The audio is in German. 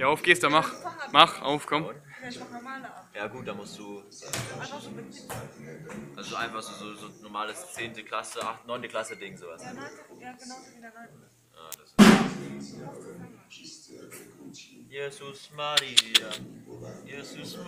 Ja, auf geht's, dann mach. Mach, auf, komm. Ja, ich mach normale ab. Ja gut, da musst du. Äh, also einfach so, so, so normales 10. Klasse, 8., 9. Klasse Ding sowas. der Neunte, ja, genauso wie der Neunte. Ah, das ist Jesus Maria. Jesus Maria.